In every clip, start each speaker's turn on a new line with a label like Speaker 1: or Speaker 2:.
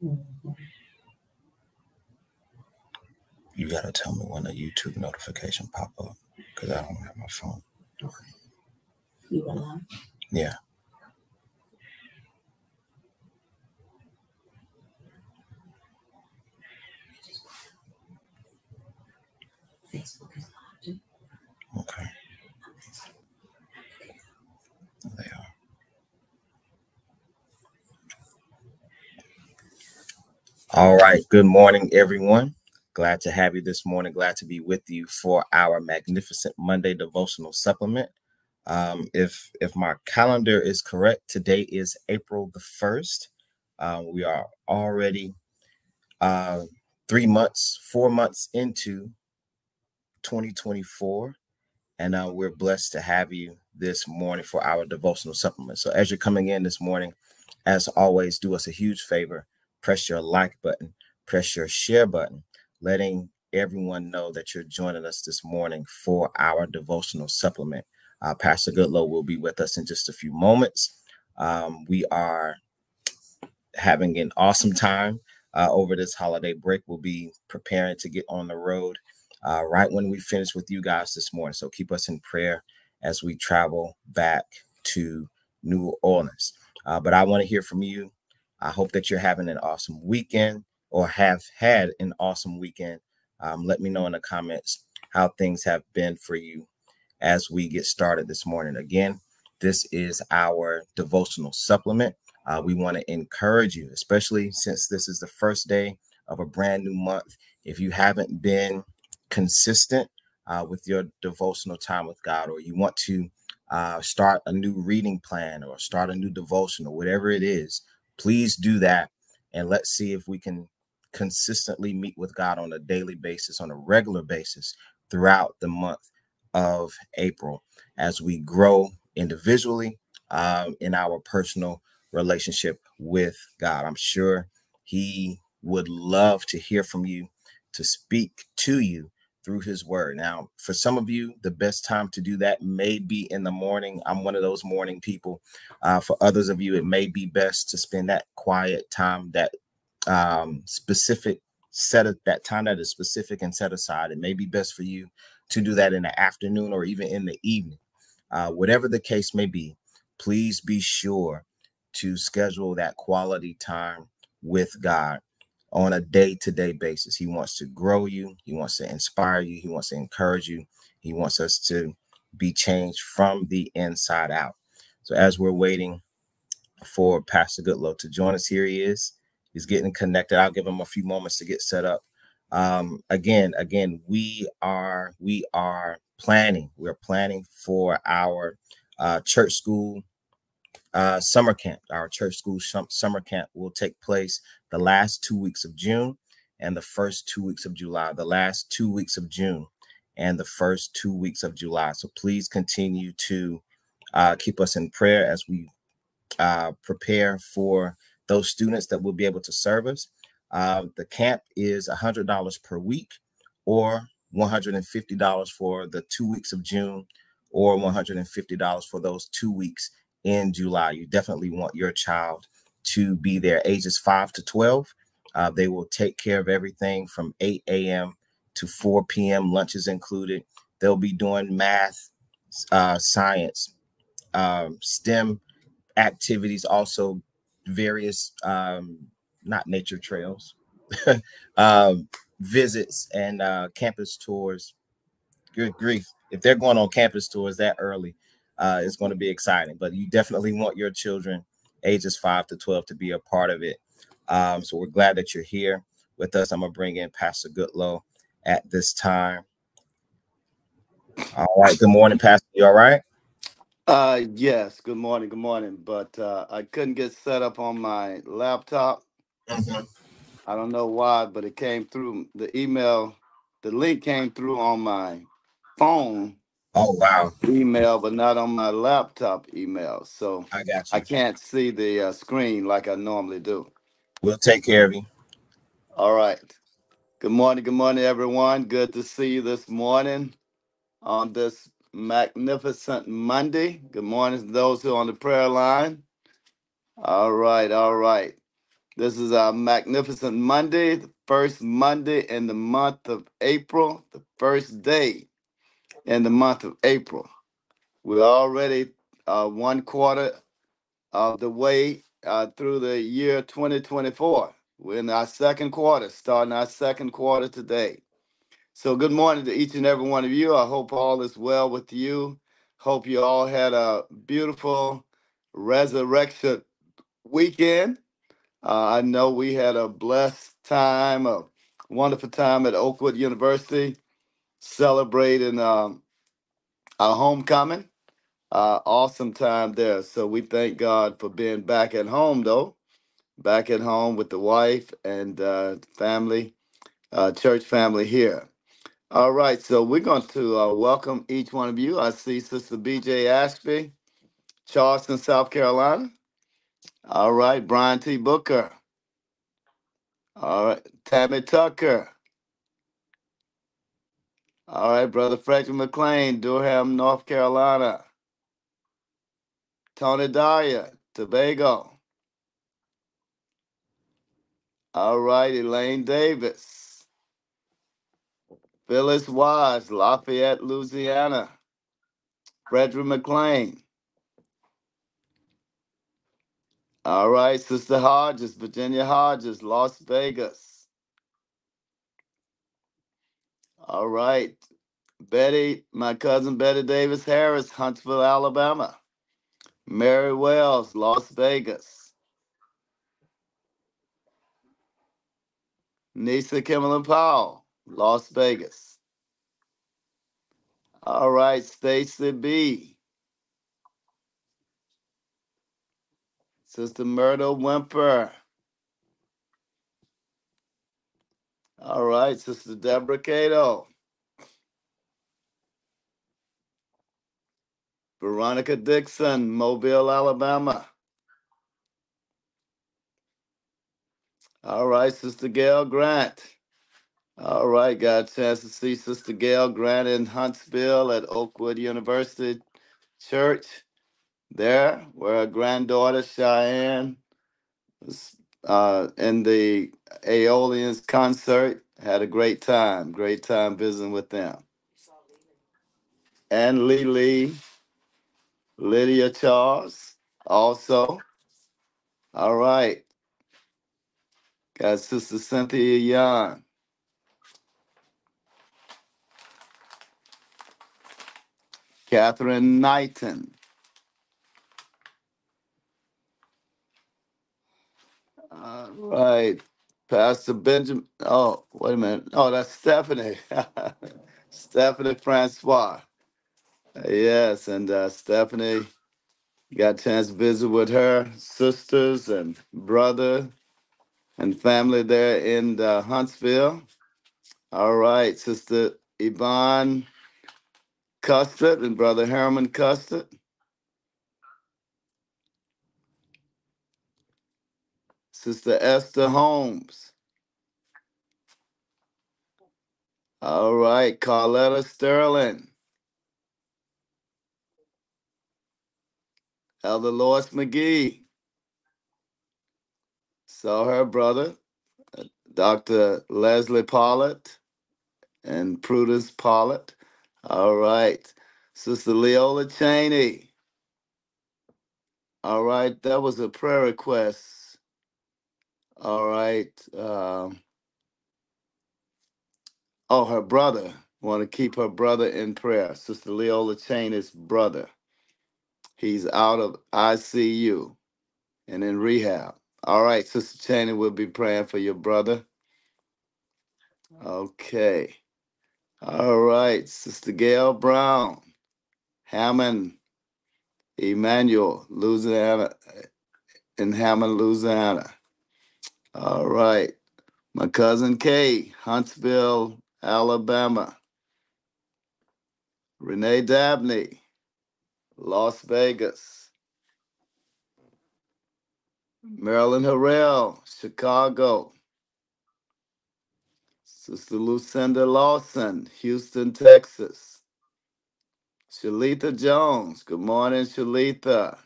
Speaker 1: You gotta tell me when a YouTube notification pop up because I don't have my phone.
Speaker 2: Okay. You live?
Speaker 1: Yeah.
Speaker 2: Facebook is live too.
Speaker 1: Okay. They are. All right. Good morning, everyone. Glad to have you this morning. Glad to be with you for our magnificent Monday devotional supplement. Um, if if my calendar is correct, today is April the first. Um, we are already uh, three months, four months into 2024, and uh, we're blessed to have you this morning for our devotional supplement. So as you're coming in this morning, as always, do us a huge favor: press your like button, press your share button, letting everyone know that you're joining us this morning for our devotional supplement. Uh, Pastor Goodlow will be with us in just a few moments. Um, we are having an awesome time uh, over this holiday break. We'll be preparing to get on the road uh, right when we finish with you guys this morning. So keep us in prayer as we travel back to New Orleans. Uh, but I want to hear from you. I hope that you're having an awesome weekend or have had an awesome weekend. Um, let me know in the comments how things have been for you as we get started this morning. Again, this is our devotional supplement. Uh, we want to encourage you, especially since this is the first day of a brand new month. If you haven't been consistent uh, with your devotional time with God, or you want to uh, start a new reading plan or start a new devotion or whatever it is, please do that. And let's see if we can consistently meet with God on a daily basis, on a regular basis throughout the month of April as we grow individually um, in our personal relationship with God. I'm sure He would love to hear from you, to speak to you through His Word. Now, for some of you, the best time to do that may be in the morning. I'm one of those morning people. Uh, for others of you, it may be best to spend that quiet time, that um, specific set of that time that is specific and set aside. It may be best for you to do that in the afternoon or even in the evening. Uh, whatever the case may be, please be sure to schedule that quality time with God on a day to day basis. He wants to grow you, He wants to inspire you, He wants to encourage you, He wants us to be changed from the inside out. So, as we're waiting for Pastor Goodlow to join us, here he is. He's getting connected. I'll give him a few moments to get set up um again again we are we are planning we're planning for our uh church school uh summer camp our church school summer camp will take place the last two weeks of june and the first two weeks of july the last two weeks of june and the first two weeks of july so please continue to uh keep us in prayer as we uh prepare for those students that will be able to serve us uh, the camp is $100 per week or $150 for the two weeks of June or $150 for those two weeks in July. You definitely want your child to be there ages 5 to 12. Uh, they will take care of everything from 8 a.m. to 4 p.m. Lunches included. They'll be doing math, uh, science, um, STEM activities, also various um, not nature trails, um, visits and uh, campus tours. Good grief. If they're going on campus tours that early, uh, it's going to be exciting. But you definitely want your children, ages 5 to 12, to be a part of it. Um, so we're glad that you're here with us. I'm going to bring in Pastor Goodlow at this time. All right. Good morning, Pastor. You all right?
Speaker 3: Uh, yes. Good morning. Good morning. But uh, I couldn't get set up on my laptop.
Speaker 1: Mhm.
Speaker 3: I don't know why, but it came through the email. The link came through on my phone
Speaker 1: Oh, wow.
Speaker 3: email, but not on my laptop email. So
Speaker 1: I got you.
Speaker 3: I can't see the uh, screen like I normally do.
Speaker 1: We'll take care of you.
Speaker 3: All right. Good morning. Good morning, everyone. Good to see you this morning on this magnificent Monday. Good morning to those who are on the prayer line. All right. All right. This is our magnificent Monday, the first Monday in the month of April, the first day in the month of April. We're already uh, one quarter of the way uh, through the year 2024. We're in our second quarter, starting our second quarter today. So, good morning to each and every one of you. I hope all is well with you. Hope you all had a beautiful resurrection weekend. Uh, I know we had a blessed time, a wonderful time at Oakwood University, celebrating um, our homecoming. Uh, awesome time there. So we thank God for being back at home, though, back at home with the wife and uh, family, uh, church family here. All right, so we're going to uh, welcome each one of you. I see Sister BJ Ashby, Charleston, South Carolina. All right, Brian T. Booker. All right, Tammy Tucker. All right, Brother Frederick McLean, Durham, North Carolina. Tony Dyer, Tobago. All right, Elaine Davis. Phyllis Wise, Lafayette, Louisiana. Frederick McLean. All right, Sister Hodges, Virginia Hodges, Las Vegas. All right, Betty, my cousin Betty Davis Harris, Huntsville, Alabama. Mary Wells, Las Vegas. Nisa Kimberlin Powell, Las Vegas. All right, Stacy B. Sister Myrtle Wimper. All right, Sister Deborah Cato. Veronica Dixon, Mobile, Alabama. All right, Sister Gail Grant. All right, got a chance to see Sister Gail Grant in Huntsville at Oakwood University Church there, where her granddaughter Cheyenne uh, in the Aeolians concert. Had a great time, great time visiting with them. And Lee Lee, Lydia Charles, also. All right. Got Sister Cynthia Young. Catherine Knighton. All right. Pastor Benjamin. Oh, wait a minute. Oh, that's Stephanie. Stephanie Francois. Yes, and uh, Stephanie got a chance to visit with her sisters and brother and family there in uh, Huntsville. All right, Sister Yvonne Custard and Brother Herman Custard. Sister Esther Holmes. All right, Carletta Sterling. Elder Lois McGee. Saw her brother, uh, Dr. Leslie Pollard and Prudence Pollard. All right. Sister Leola Cheney. All right. That was a prayer request. All right. Um, oh, her brother. Want to keep her brother in prayer. Sister Leola Cheney's brother. He's out of ICU and in rehab. All right, Sister Cheney, we'll be praying for your brother. Okay. All right, Sister Gail Brown, Hammond, Emmanuel, Louisiana, in Hammond, Louisiana. All right. My cousin Kay, Huntsville, Alabama. Renee Dabney, Las Vegas. Marilyn Harrell, Chicago. Sister Lucinda Lawson, Houston, Texas. Shalita Jones, good morning, Shalita.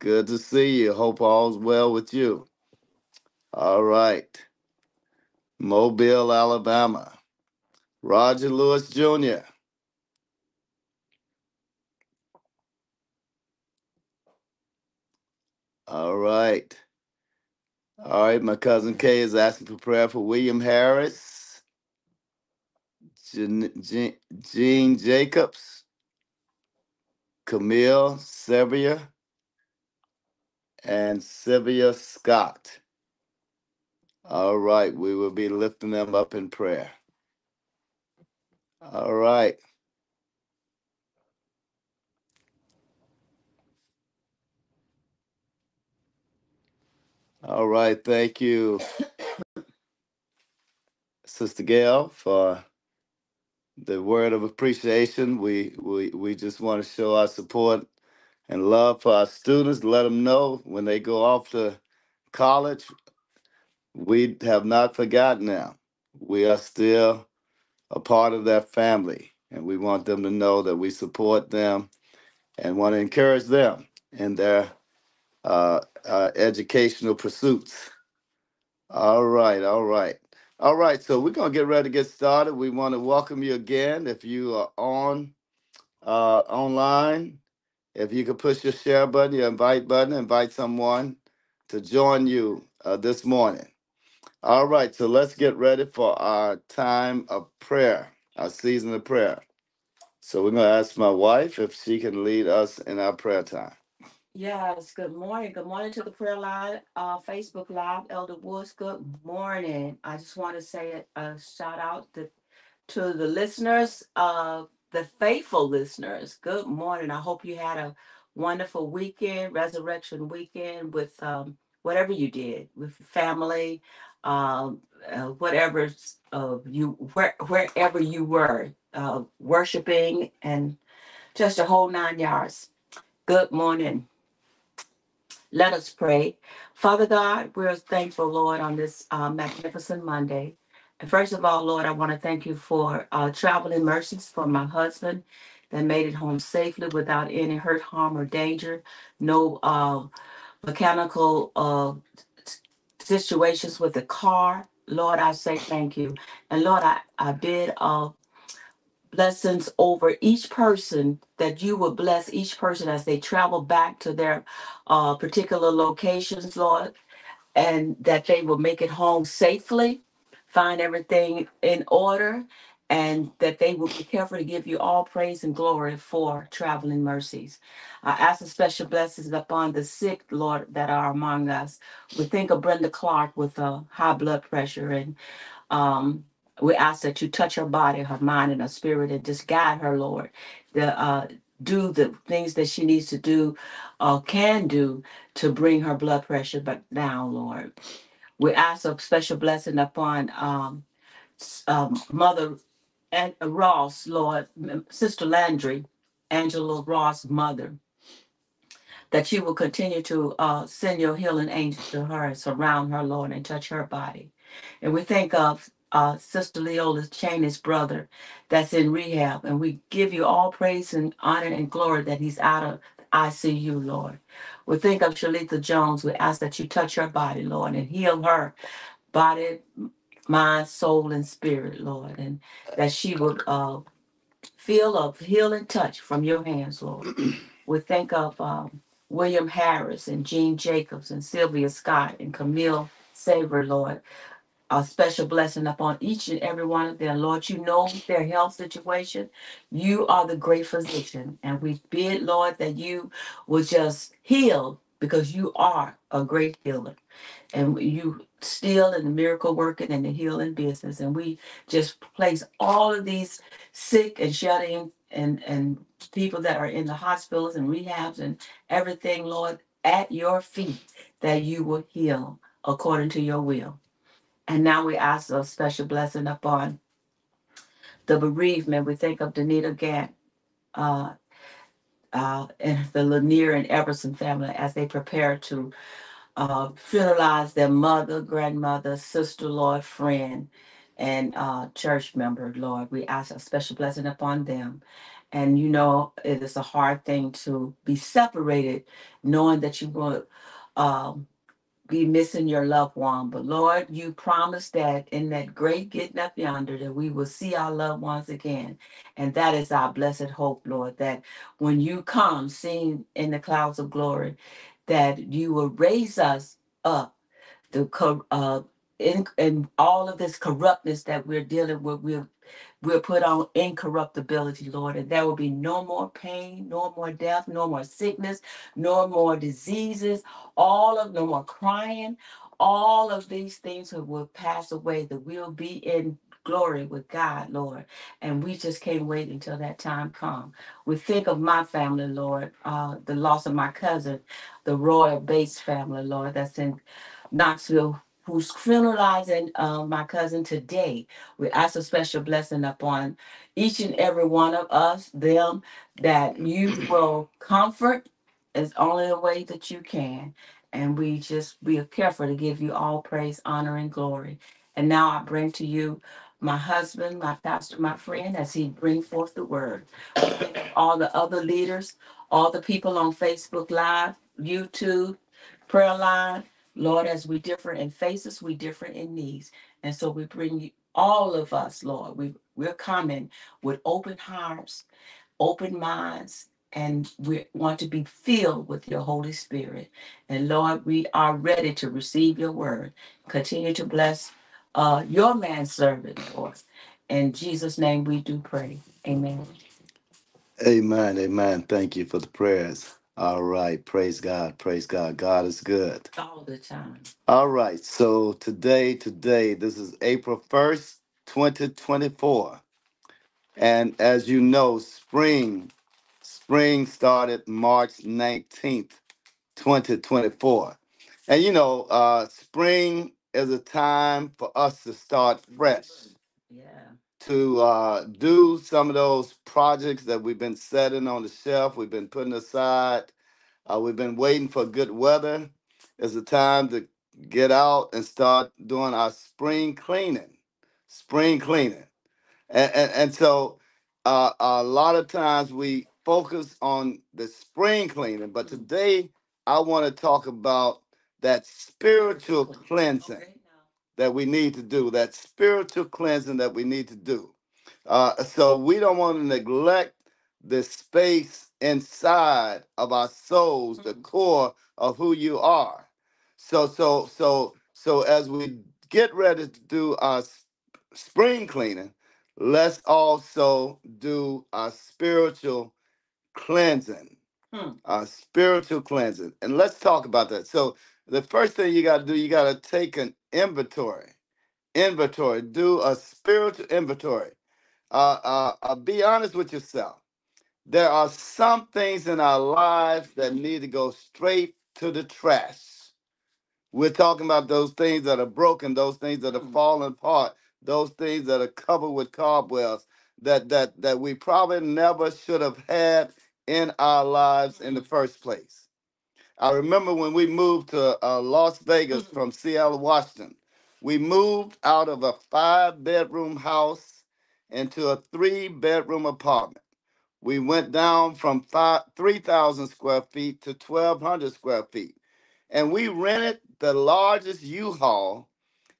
Speaker 3: Good to see you. Hope all's well with you. All right. Mobile, Alabama. Roger Lewis Jr. All right. All right. My cousin Kay is asking for prayer for William Harris, Jean, Jacobs, Camille Sevier, and Sylvia Scott. All right. We will be lifting them up in prayer. All right. All right. Thank you, Sister Gail, for the word of appreciation. We we we just want to show our support and love for our students. Let them know when they go off to college, we have not forgotten them. We are still a part of their family, and we want them to know that we support them and want to encourage them in their uh, uh, educational pursuits. All right, all right. All right, so we're going to get ready to get started. We want to welcome you again. If you are on uh, online, if you could push your share button, your invite button, invite someone to join you uh, this morning. All right, so let's get ready for our time of prayer, our season of prayer. So we're going to ask my wife if she can lead us in our prayer time.
Speaker 2: Yes, good morning. Good morning to the prayer line, uh, Facebook Live, Elder Woods. Good morning. I just want to say a, shout out to, to the listeners, uh, the faithful listeners. Good morning. I hope you had a wonderful weekend, resurrection weekend with um, whatever you did with family, um, uh, whatever uh, you where, wherever you were uh, worshiping and just a whole nine yards. Good morning. Let us pray. Father God, we're thankful, Lord, on this uh, magnificent Monday. And first of all, Lord, I want to thank you for uh, traveling mercies for my husband that made it home safely without any hurt, harm, or danger. No uh, mechanical uh, situations with the car. Lord, I say thank you. And Lord, I, I bid uh, blessings over each person that you will bless each person as they travel back to their uh, particular locations, Lord, and that they will make it home safely, find everything in order, and that they will be careful to give you all praise and glory for traveling mercies. I ask a special blessings upon the sick, Lord, that are among us. We think of Brenda Clark with a high blood pressure and um, we ask that you touch her body, her mind, and her spirit, and just guide her, Lord. The uh, do the things that she needs to do, uh, can do to bring her blood pressure back down, Lord. We ask a special blessing upon um, um, Mother An- Ross, Lord, Sister Landry, Angela Ross' mother that you will continue to uh, send your healing angels to her and surround her, Lord, and touch her body. And we think of uh, Sister Leola's Cheney's brother that's in rehab, and we give you all praise and honor and glory that he's out of ICU, Lord. We think of Shalita Jones. We ask that you touch her body, Lord, and heal her body, mind, soul, and spirit, Lord, and that she would uh, feel a healing touch from your hands, Lord. We think of um, William Harris and Jean Jacobs and Sylvia Scott and Camille Saver, Lord. A special blessing upon each and every one of them. Lord, you know their health situation. You are the great physician. And we bid, Lord, that you will just heal because you are a great healer and you still in the miracle working and the healing business. And we just place all of these sick and shut in and, and people that are in the hospitals and rehabs and everything, Lord, at your feet that you will heal according to your will. And now we ask a special blessing upon the bereavement. We think of Danita Gant uh, uh, and the Lanier and Everson family as they prepare to uh, funeralized their mother, grandmother, sister, Lord, friend, and uh, church member, Lord. We ask a special blessing upon them. And you know, it is a hard thing to be separated, knowing that you will um, be missing your loved one. But Lord, you promised that in that great getting up yonder, that we will see our loved ones again. And that is our blessed hope, Lord, that when you come, seen in the clouds of glory, that you will raise us up the uh in all of this corruptness that we're dealing with, we're we're put on incorruptibility, Lord, and there will be no more pain, no more death, no more sickness, no more diseases, all of no more crying. All of these things will pass away, that we'll be in glory with God, Lord. And we just can't wait until that time comes. We think of my family, Lord, uh, the loss of my cousin, the Royal Bates family, Lord, that's in Knoxville, who's funeralizing uh, my cousin today. We ask a special blessing upon each and every one of us, them, that you will comfort as only the way that you can. And we just be careful to give you all praise, honor, and glory. And now I bring to you my husband, my pastor, my friend, as he bring forth the word. All the other leaders, all the people on Facebook Live, YouTube, prayer line, Lord, as we differ in faces, we differ in needs. And so we bring you, all of us, Lord, we, we're coming with open hearts, open minds, and we want to be filled with your Holy Spirit. And Lord, we are ready to receive your word. Continue to bless uh, your manservant, Lord. In Jesus' name we do pray. Amen.
Speaker 3: Amen. Amen. Thank you for the prayers. All right. Praise God. Praise God. God is good.
Speaker 2: All the time.
Speaker 3: All right. So today, today, this is April 1st, 2024. And as you know, spring, spring started March 19th, 2024. And you know, uh, spring is a time for us to start fresh,
Speaker 2: Yeah.
Speaker 3: To uh, do some of those projects that we've been setting on the shelf, we've been putting aside. Uh, we've been waiting for good weather. It's a time to get out and start doing our spring cleaning. Spring cleaning. And, and, and so uh, a lot of times we focus on the spring cleaning, but today I want to talk about that spiritual cleansing. That we need to do, that spiritual cleansing that we need to do. Uh, so we don't want to neglect the space inside of our souls, the
Speaker 2: Mhm.
Speaker 3: core of who you are. So, so, so, so as we get ready to do our spring cleaning, let's also do our spiritual cleansing.
Speaker 2: Hmm.
Speaker 3: Our spiritual cleansing. And let's talk about that. So the first thing you got to do, you got to take an inventory. Inventory. Do a spiritual inventory. Uh, uh, uh, be honest with yourself. There are some things in our lives that need to go straight to the trash. We're talking about those things that are broken, those things that are
Speaker 2: Mm.
Speaker 3: falling apart, those things that are covered with cobwebs that that that we probably never should have had in our lives in the first place. I remember when we moved to uh, Las Vegas
Speaker 2: Mhm.
Speaker 3: from Seattle, Washington. We moved out of a five bedroom house into a three bedroom apartment. We went down from 3,000 square feet to 1,200 square feet. And we rented the largest U Haul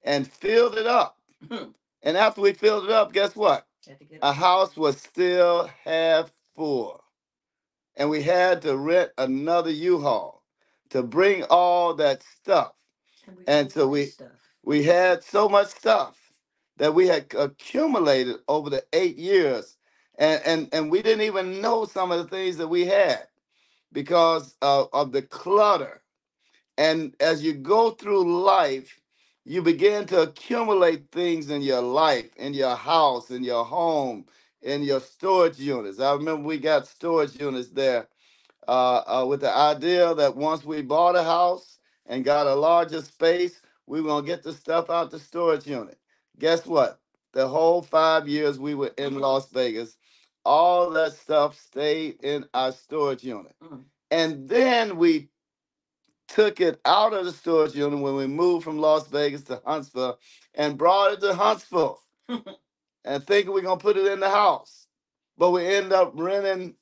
Speaker 3: and filled it up.
Speaker 2: Hmm.
Speaker 3: And after we filled it up, guess what?
Speaker 2: Had to get
Speaker 3: A house was still half full. And we had to rent another U Haul to bring all that stuff.
Speaker 2: And we
Speaker 3: and so we-
Speaker 2: stuff.
Speaker 3: We had so much stuff that we had accumulated over the eight years. And, and, and we didn't even know some of the things that we had because of, of the clutter. And as you go through life, you begin to accumulate things in your life, in your house, in your home, in your storage units. I remember we got storage units there uh, uh, with the idea that once we bought a house and got a larger space, we were going to get the stuff out the storage unit. Guess what? The whole five years we were in Las Vegas, all that stuff stayed in our storage unit.
Speaker 2: Mm.
Speaker 3: And then we took it out of the storage unit when we moved from Las Vegas to Huntsville and brought it to Huntsville and thinking we're going to put it in the house. But we end up renting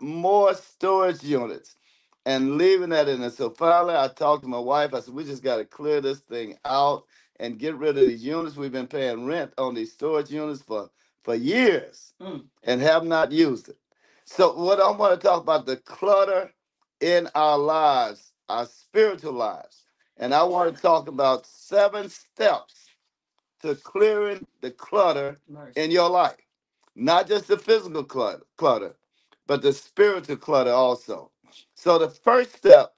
Speaker 3: more storage units. and leaving that in there. So finally, I talked to my wife. I said, we just got to clear this thing out and get rid of these units. We've been paying rent on these storage units for, for years
Speaker 2: Mm.
Speaker 3: and have not used it. So what I want to talk about the clutter in our lives, our spiritual lives. And I want to talk about seven steps to clearing the clutter
Speaker 2: Mercy.
Speaker 3: in your life. Not just the physical clutter, clutter, but the spiritual clutter also. So the first step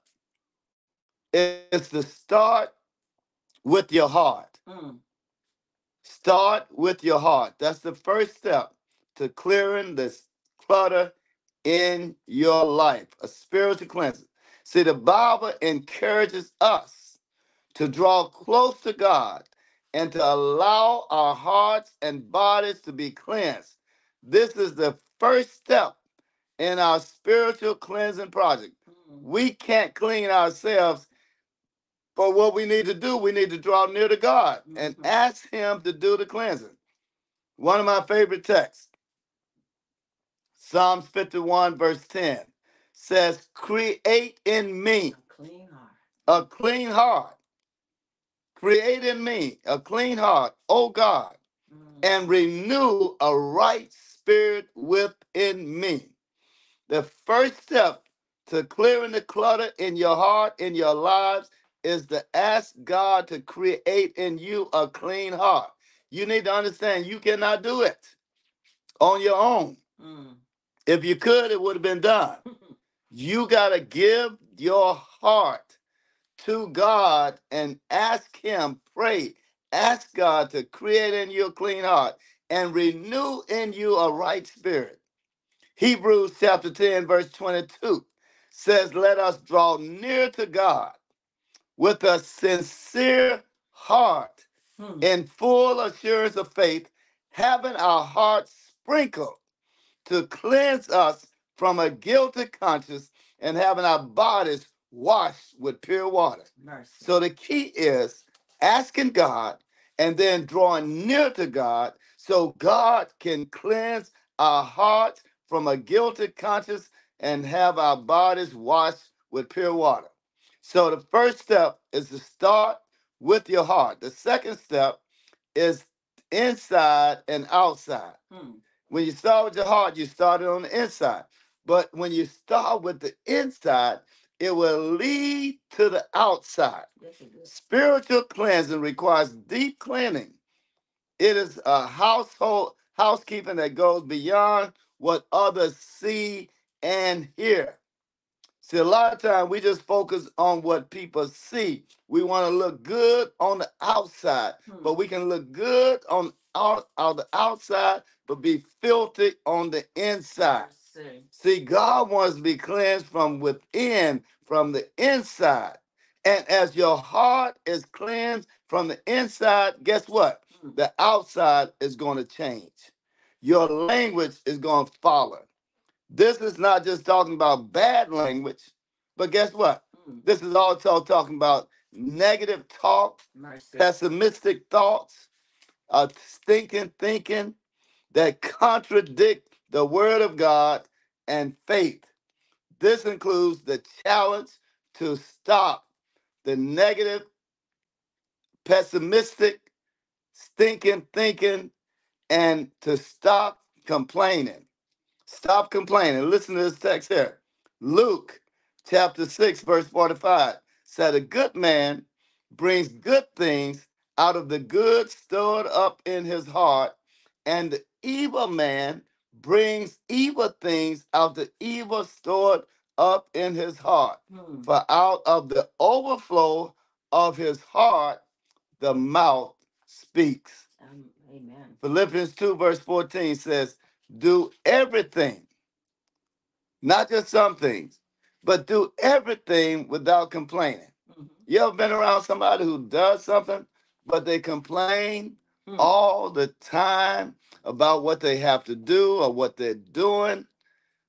Speaker 3: is to start with your heart.
Speaker 2: Mm.
Speaker 3: Start with your heart. That's the first step to clearing this clutter in your life, a spiritual cleansing. See, the Bible encourages us to draw close to God and to allow our hearts and bodies to be cleansed. This is the first step in our spiritual cleansing project.
Speaker 2: Mm.
Speaker 3: We can't clean ourselves, but what we need to do, we need to draw near to God and
Speaker 2: Mhm.
Speaker 3: ask Him to do the cleansing. One of my favorite texts, Psalms 51, verse 10, says, Create in me
Speaker 2: A clean heart.
Speaker 3: a clean heart. Create in me a clean heart, O God,
Speaker 2: Mm.
Speaker 3: and renew a right spirit within me. The first step to clearing the clutter in your heart, in your lives, is to ask God to create in you a clean heart. You need to understand you cannot do it on your own.
Speaker 2: Mm.
Speaker 3: If you could, it would have been done. You got to give your heart to God and ask Him, pray, ask God to create in you a clean heart and renew in you a right spirit. Hebrews chapter 10, verse 22 says, Let us draw near to God with a sincere heart
Speaker 2: Mm.
Speaker 3: in full assurance of faith, having our hearts sprinkled to cleanse us from a guilty conscience and having our bodies washed with pure water.
Speaker 2: Mercy.
Speaker 3: So the key is asking God and then drawing near to God so God can cleanse our hearts from a guilty conscience and have our bodies washed with pure water. So the first step is to start with your heart. The second step is inside and outside.
Speaker 2: Mm.
Speaker 3: When you start with your heart, you started on the inside. But when you start with the inside, it will lead to the outside.
Speaker 2: Yes, it is.
Speaker 3: Spiritual cleansing requires deep cleaning. It is a household housekeeping that goes beyond what others see and hear. See, a lot of time we just focus on what people see. We want to look good on the outside,
Speaker 2: Hmm.
Speaker 3: but we can look good on out, on the outside, but be filthy on the inside.
Speaker 2: Mercy.
Speaker 3: See, God wants to be cleansed from within, from the inside. And as your heart is cleansed from the inside, guess what?
Speaker 2: Mm.
Speaker 3: The outside is going to change. Your language is going to follow. This is not just talking about bad language, but guess what?
Speaker 2: Mm.
Speaker 3: This is also talking about negative talk,
Speaker 2: Mercy.
Speaker 3: pessimistic thoughts, uh, stinking thinking that contradict the word of God and faith. This includes the challenge to stop the negative, pessimistic, stinking thinking and to stop complaining. Stop complaining. Listen to this text here. Luke chapter 6, verse 45 said, A good man brings good things out of the good stored up in his heart, and the evil man brings evil things out of the evil stored up in his heart.
Speaker 2: Mm.
Speaker 3: For out of the overflow of his heart, the mouth speaks.
Speaker 2: Amen.
Speaker 3: Philippians 2, verse 14 says, Do everything, not just some things, but do everything without complaining.
Speaker 2: Mhm.
Speaker 3: You ever been around somebody who does something, but they complain
Speaker 2: Mm.
Speaker 3: all the time about what they have to do or what they're doing?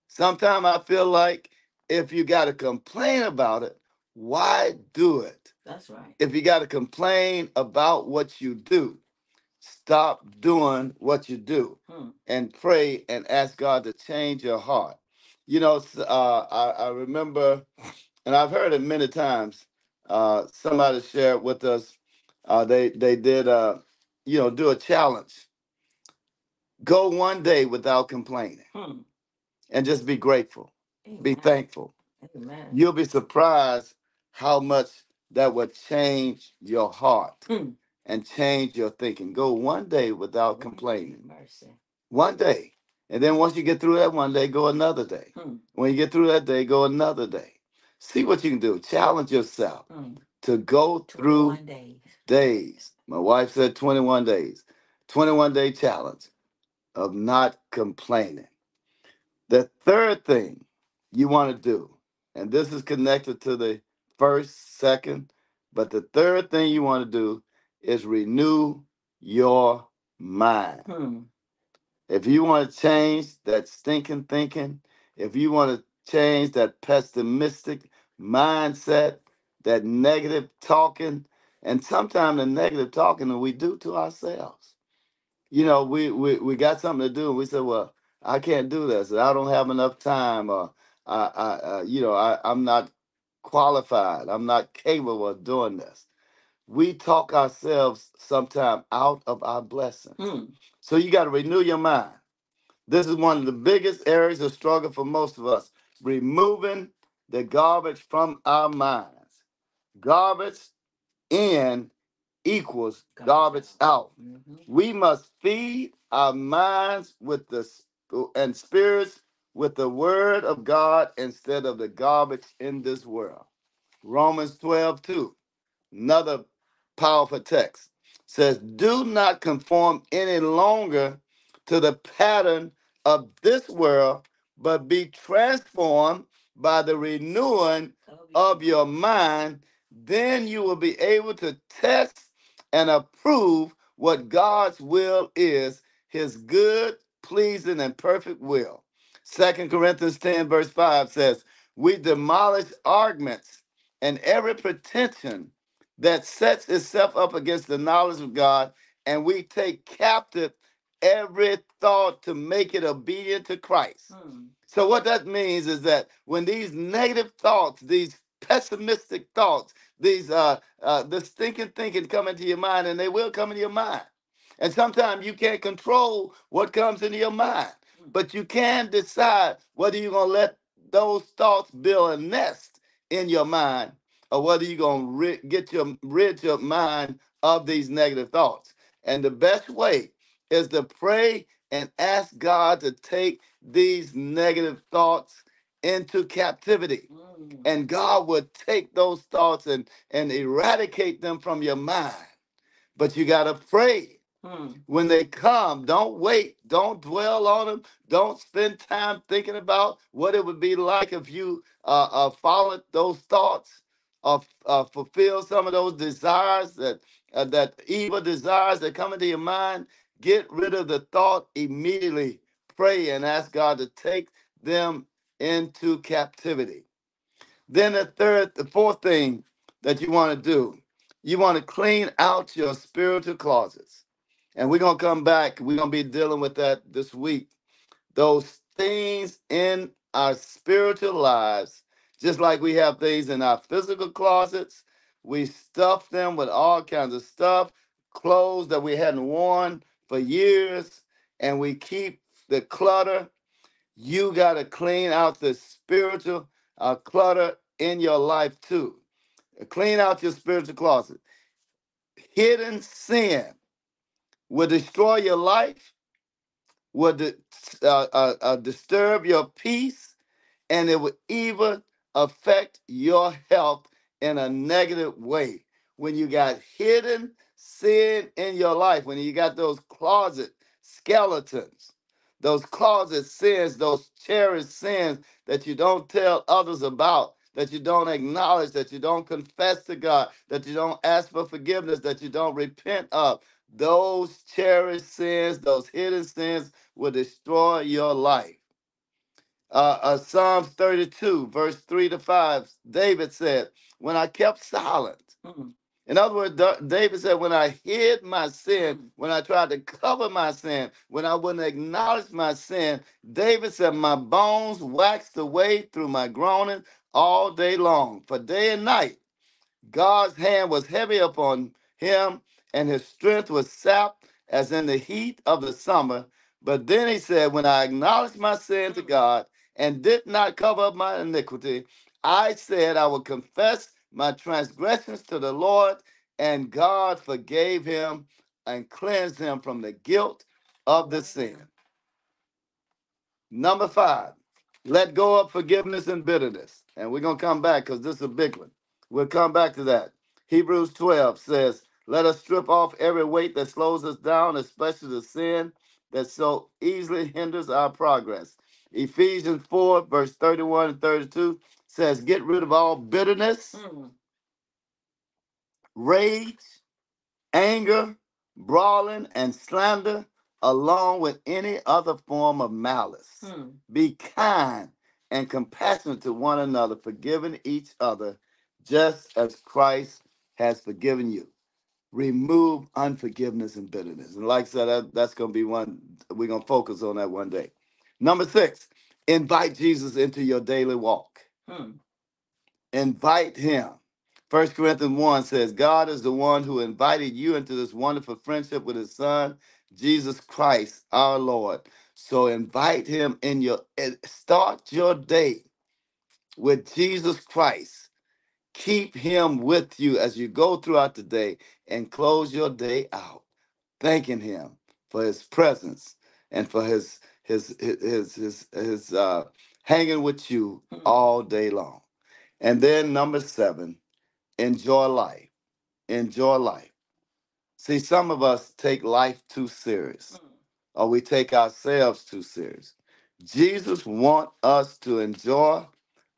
Speaker 3: Sometimes I feel like if you got to complain about it, why do it?
Speaker 2: That's right.
Speaker 3: if you got to complain about what you do, stop doing what you do
Speaker 2: Mm.
Speaker 3: and pray and ask God to change your heart. You know, s- uh, I, I remember and I've heard it many times. Uh, somebody shared with us. Uh, they they did uh, you know do a challenge. Go one day without complaining
Speaker 2: Hmm.
Speaker 3: and just be grateful, be
Speaker 2: Amen.
Speaker 3: thankful.
Speaker 2: Amen.
Speaker 3: You'll be surprised how much that would change your heart
Speaker 2: Hmm.
Speaker 3: And change your thinking. Go one day without complaining.
Speaker 2: Mercy.
Speaker 3: One day. And then once you get through that one day, go another day.
Speaker 2: Hmm.
Speaker 3: When you get through that day, go another day. See what you can do. Challenge yourself
Speaker 2: Hmm.
Speaker 3: to go through
Speaker 2: days.
Speaker 3: days. My wife said 21 days. 21 day challenge of not complaining. The third thing you want to do, and this is connected to the first, second, but the third thing you want to do is renew your mind.
Speaker 2: Hmm.
Speaker 3: If you want to change that stinking thinking, if you want to change that pessimistic mindset, that negative talking, and sometimes the negative talking that we do to ourselves. You know, we, we, we got something to do, and we say, well, I can't do this. I don't have enough time, or I, I uh, you know, I, I'm not qualified. I'm not capable of doing this. We talk ourselves sometime out of our blessings.
Speaker 2: Hmm.
Speaker 3: So you got to renew your mind. This is one of the biggest areas of struggle for most of us. Removing the garbage from our minds. Garbage in equals
Speaker 2: Garbage
Speaker 3: garbage out.
Speaker 2: Mhm.
Speaker 3: We must feed our minds with the sp- and spirits with the word of God instead of the garbage in this world. Romans 12, 2, another powerful text, says, Do not conform any longer to the pattern of this world, but be transformed by the renewing oh, of your mind. Then you will be able to test and approve what God's will is, his good, pleasing, and perfect will. Second Corinthians 10, verse 5 says, We demolish arguments and every pretension that sets itself up against the knowledge of God, and we take captive every thought to make it obedient to Christ.
Speaker 2: Hmm.
Speaker 3: So what that means is that when these negative thoughts, these pessimistic thoughts, these uh, uh this thinking thinking come into your mind, and they will come into your mind. And sometimes you can't control what comes into your mind, but you can decide whether you're gonna let those thoughts build a nest in your mind, or whether you're gonna rid, get your rid your mind of these negative thoughts. And the best way is to pray and ask God to take these negative thoughts into captivity.
Speaker 2: Hmm.
Speaker 3: And God will take those thoughts and, and eradicate them from your mind. But you got to pray
Speaker 2: Hmm.
Speaker 3: when they come. Don't wait. Don't dwell on them. Don't spend time thinking about what it would be like if you uh, uh, followed those thoughts or uh, fulfill some of those desires that uh, that evil desires that come into your mind. Get rid of the thought immediately. Pray and ask God to take them into captivity. Then the third, the fourth thing that you want to do, you want to clean out your spiritual closets. And we're to come back. We're to be dealing with that this week. Those things in our spiritual lives, just like we have things in our physical closets, we stuff them with all kinds of stuff, clothes that we hadn't worn for years, and we keep the clutter. You got to clean out the spiritual uh, clutter in your life too. Clean out your spiritual closet. Hidden sin will destroy your life, will di- uh, uh, uh, disturb your peace, and it will even affect your health in a negative way. When you got hidden sin in your life, when you got those closet skeletons, those closet sins, those cherished sins that you don't tell others about, that you don't acknowledge, that you don't confess to God, that you don't ask for forgiveness, that you don't repent of, those cherished sins, those hidden sins will destroy your life. Uh, uh, Psalms 32, verse 3 to 5, David said, When I kept silent,
Speaker 2: Hmm.
Speaker 3: in other words, Da- David said, When I hid my sin, when I tried to cover my sin, when I wouldn't acknowledge my sin, David said, My bones waxed away through my groaning. all day long, for day and night. God's hand was heavy upon him, and his strength was sapped as in the heat of the summer. But then he said, When I acknowledged my sin to God and did not cover up my iniquity, I said, I will confess my transgressions to the Lord, and God forgave him and cleansed him from the guilt of the sin. Number five, let go of forgiveness and bitterness. And we're going to come back because this is a big one. We'll come back to that. Hebrews 12 says, Let us strip off every weight that slows us down, especially the sin that so easily hinders our progress. Ephesians 4, verse 31 and 32 says, Get rid of all bitterness,
Speaker 2: Mm.
Speaker 3: rage, anger, brawling, and slander, along with any other form of malice.
Speaker 2: Hmm.
Speaker 3: Be kind and compassionate to one another, forgiving each other, just as Christ has forgiven you. Remove unforgiveness and bitterness. And like I said, that, that's going to be one, we're going to focus on that one day. Number six, invite Jesus into your daily walk
Speaker 2: Hmm.
Speaker 3: invite him. First Corinthians 1 says, God is the one who invited you into this wonderful friendship with his son, Jesus Christ, our Lord. So invite him in your start your day with Jesus Christ. Keep him with you as you go throughout the day and close your day out, thanking him for his presence and for his his his his his, uh hanging with you
Speaker 2: Hmm.
Speaker 3: all day long. And then number seven, enjoy life. Enjoy life. See, some of us take life too serious,
Speaker 2: Hmm.
Speaker 3: or we take ourselves too serious. Jesus wants us to enjoy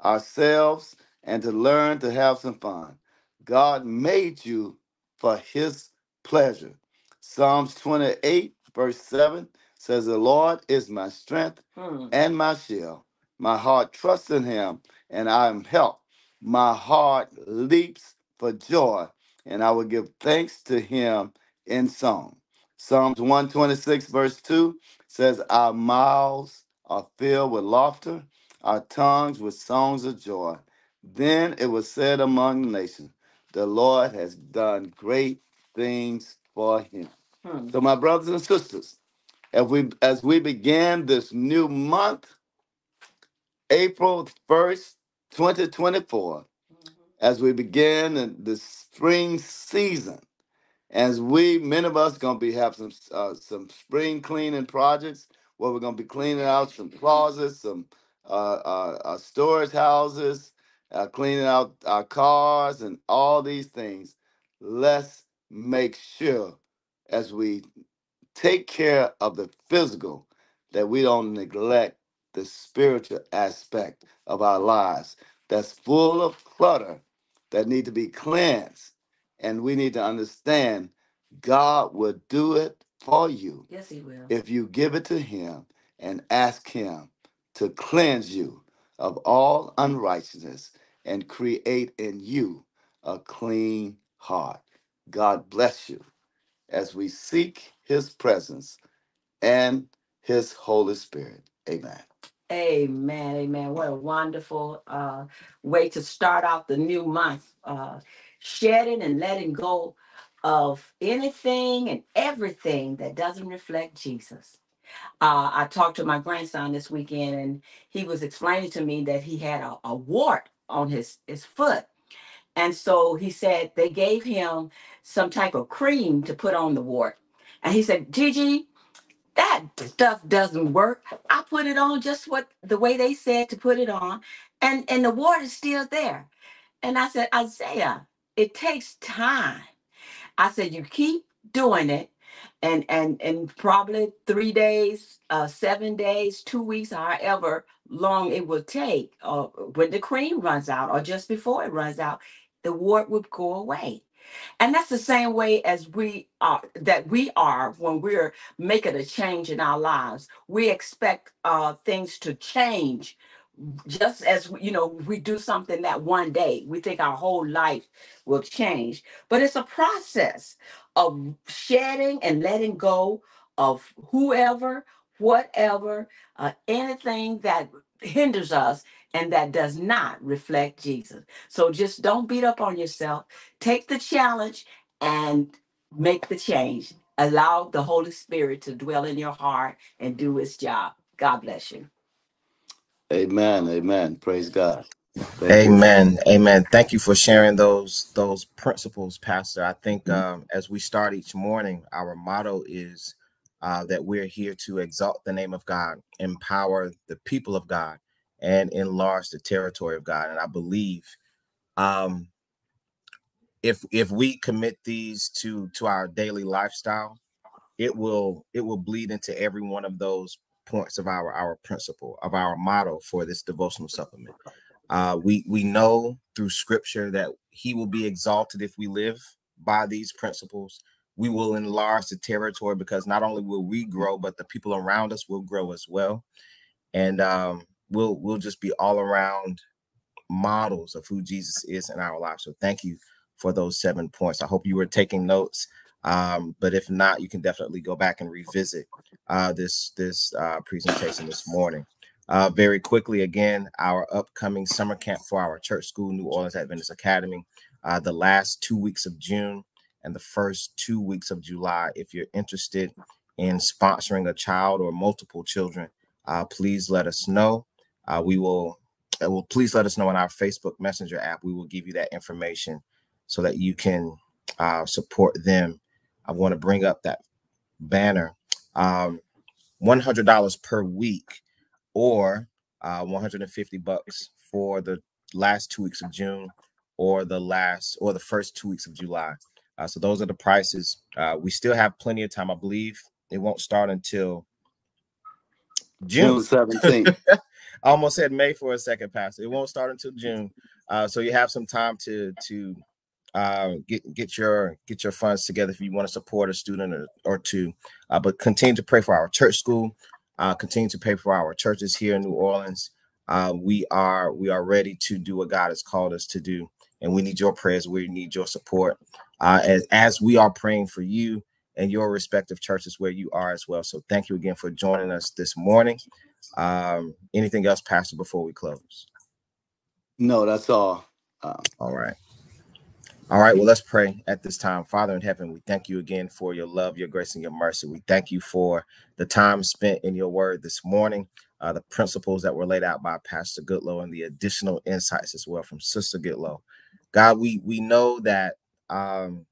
Speaker 3: ourselves and to learn to have some fun. God made you for his pleasure. Psalms 28, verse 7 says, The Lord is my strength
Speaker 2: Hmm.
Speaker 3: and my shield. My heart trusts in him, and I am helped. My heart leaps for joy, and I will give thanks to him in song. Psalms 126, verse 2 says, Our mouths are filled with laughter, our tongues with songs of joy. Then it was said among the nations, The Lord has done great things for him.
Speaker 2: Hmm.
Speaker 3: So, my brothers and sisters, as we as we begin this new month, April 1st, 2024,
Speaker 2: Mhm.
Speaker 3: as we begin in the spring season, as we many of us gonna be have some uh, some spring cleaning projects where we're gonna be cleaning out some closets, some uh, uh, uh, storage houses, uh, cleaning out our cars, and all these things. Let's make sure as we take care of the physical, that we don't neglect the spiritual aspect of our lives that's full of clutter that need to be cleansed. And we need to understand God will do it for you
Speaker 2: Yes, he will.
Speaker 3: if you give it to Him and ask Him to cleanse you of all unrighteousness and create in you a clean heart. God bless you as we seek his presence and his Holy Spirit. Amen.
Speaker 2: Amen. Amen. What a wonderful uh, way to start out the new month. Uh, shedding and letting go of anything and everything that doesn't reflect Jesus. Uh, I talked to my grandson this weekend and he was explaining to me that he had a, a wart on his, his foot. And so he said they gave him some type of cream to put on the wart. And he said, Gigi, that stuff doesn't work. I put it on just what the way they said to put it on, and and the is still there. And I said, Isaiah, it takes time. I said, you keep doing it, and and and probably three days, uh, seven days, two weeks, however long it will take, uh, when the cream runs out or just before it runs out, the wart would go away. And that's the same way as we are that we are when we're making a change in our lives. We expect uh, things to change just as you know we do something that one day we think our whole life will change but it's a process of shedding and letting go of whoever whatever uh, anything that hinders us and that does not reflect Jesus. So just don't beat up on yourself. Take the challenge and make the change. Allow the Holy Spirit to dwell in your heart and do its job. God bless you.
Speaker 3: Amen. Amen. Praise God. Thank you.
Speaker 1: Amen. Amen. Thank you for sharing those those principles, Pastor. I think
Speaker 3: Mhm.
Speaker 1: um, as we start each morning, our motto is uh, that we're here to exalt the name of God, empower the people of God, and enlarge the territory of God. And I believe um, if if we commit these to to our daily lifestyle, it will it will bleed into every one of those points of our our principle of our motto for this devotional supplement. Uh, we we know through scripture that he will be exalted if we live by these principles. We will enlarge the territory because not only will we grow, but the people around us will grow as well, and um, we'll we'll just be all around models of who Jesus is in our lives. So thank you for those seven points. I hope you were taking notes. Um, but if not, you can definitely go back and revisit uh, this this uh, presentation this morning. Uh, very quickly, again, our upcoming summer camp for our church school, New Orleans Adventist Academy, uh, the last two weeks of June and the first two weeks of July. If you're interested in sponsoring a child or multiple children, uh, please let us know. Uh, we will, uh, well, please let us know on our Facebook Messenger app. We will give you that information so that you can uh, support them. I want to bring up that banner. Um, $100 per week or uh, 150 bucks for the last two weeks of June or the last or the first two weeks of July. Uh, so those are the prices. Uh, we still have plenty of time. I believe it won't start until
Speaker 3: June
Speaker 1: June.
Speaker 3: 17th.
Speaker 1: I almost said May for a second, Pastor. It won't start until June, uh, so you have some time to to uh, get get your get your funds together if you want to support a student or, or two. Uh, but continue to pray for our church school. Uh, continue to pray for our churches here in New Orleans. Uh, we are we are ready to do what God has called us to do, and we need your prayers. We need your support uh, as as we are praying for you and your respective churches where you are as well. So thank you again for joining us this morning. Um, anything else, Pastor, before we close?
Speaker 3: No, that's all. Uh,
Speaker 1: All right. All right. Well, let's pray at this time. Father in heaven, we thank you again for your love, your grace, and your mercy. We thank you for the time spent in your word this morning, uh, the principles that were laid out by Pastor Goodlow, and the additional insights as well from Sister Goodlow. God, we we know that um,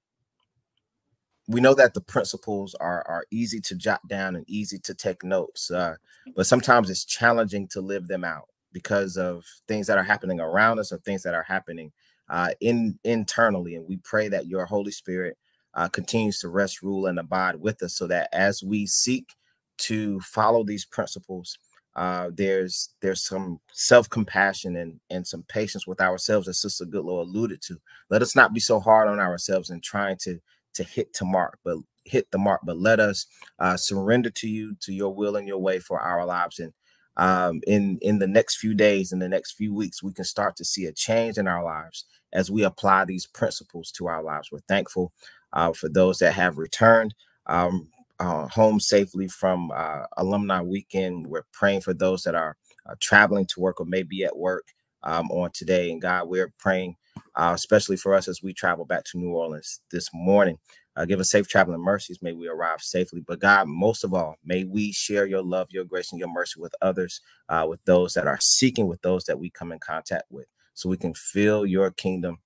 Speaker 1: we know that the principles are are easy to jot down and easy to take notes, uh, but sometimes it's challenging to live them out because of things that are happening around us or things that are happening uh, in internally. And we pray that your Holy Spirit uh, continues to rest, rule, and abide with us, so that as we seek to follow these principles, uh, there's there's some self compassion and and some patience with ourselves, as Sister Goodlow alluded to. Let us not be so hard on ourselves and trying to to hit to mark, but hit the mark. But let us uh, surrender to you, to your will and your way for our lives. And um, in in the next few days, in the next few weeks, we can start to see a change in our lives as we apply these principles to our lives. We're thankful uh, for those that have returned um, uh, home safely from uh, alumni weekend. We're praying for those that are uh, traveling to work or maybe at work um, on today. And God, we're praying, uh, especially for us as we travel back to New Orleans this morning. Uh, give us safe traveling mercies. May we arrive safely. But God, most of all, may we share your love, your grace, and your mercy with others, uh, with those that are seeking, with those that we come in contact with so we can fill your kingdom,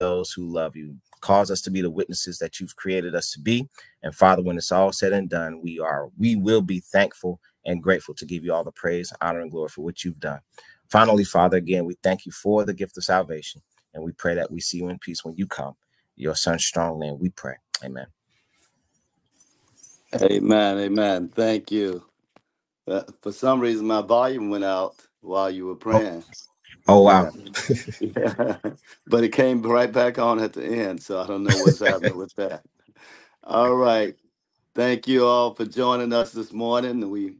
Speaker 1: those who love you. Cause us to be the witnesses that you've created us to be. And Father, when it's all said and done, we are, we will be thankful and grateful to give you all the praise, honor, and glory for what you've done. Finally, Father, again, we thank you for the gift of salvation. And we pray that we see you in peace when you come. Your son's strong name, we pray. Amen.
Speaker 3: amen. Amen. Thank you. Uh, for some reason, my volume went out while you were praying.
Speaker 1: Oh, wow.
Speaker 3: Yeah. but it came right back on at the end. So I don't know what's happening with that. All right. Thank you all for joining us this morning. We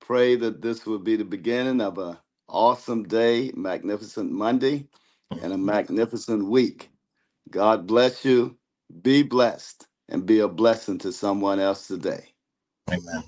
Speaker 3: pray that this will be the beginning of a awesome day, magnificent Monday, and a magnificent week. God bless you. Be blessed and be a blessing to someone else today.
Speaker 1: Amen.